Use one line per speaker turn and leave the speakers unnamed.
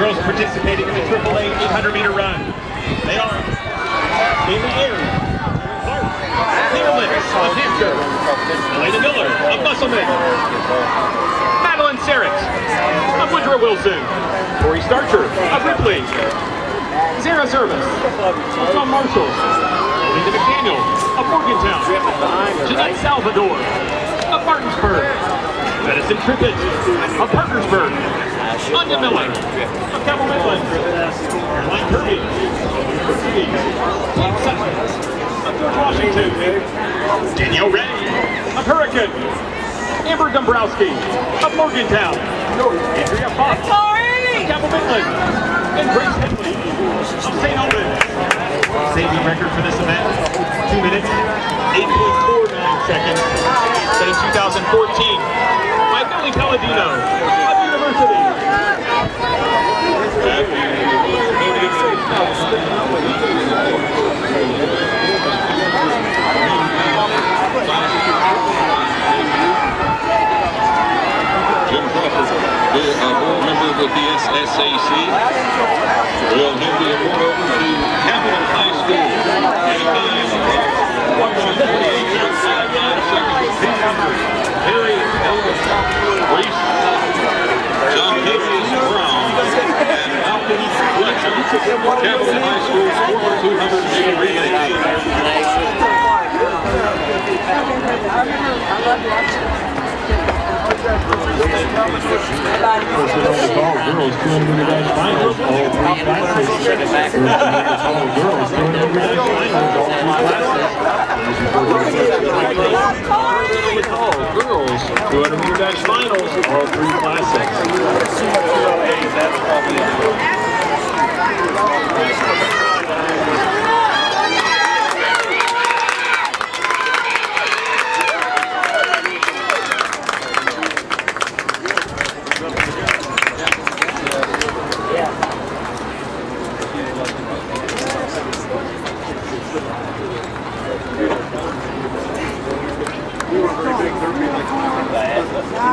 girls participating in the AAA 800 meter run. They are Haley Airy, Clark, Learlitz of Hampshire, Elena Miller a Musselman, Madeline Sarek a Woodrow Wilson, Corey Starcher a Ripley, Sarah Service a Tom Marshall, Linda McDaniel a Morgantown, Jeanette Salvador a Martinsburg, Madison Trippett Anya Miller. Cabell Midland, Caroline Kirby University, Sutton of George Washington, Danielle Ray. Of Hurricane, Amber Dombrowski. Of Morgantown, Andrea Fox. Of Cabell Midland, and Grace Henley. Of St. Albans. Saving record for this event, 2 minutes, 8.49 seconds, set in 2014 by Billy Palladino University.
Jim Crawford, the uh, board member with the SSAC. Will hand the award Capital High School's former 200 meter relay team.
First of all, girls 200 meter dash finals, all three classes. All, the girls 200 meter finals, all three classes. Tall girls 200 meter finals, all three classes. We were very big, they're like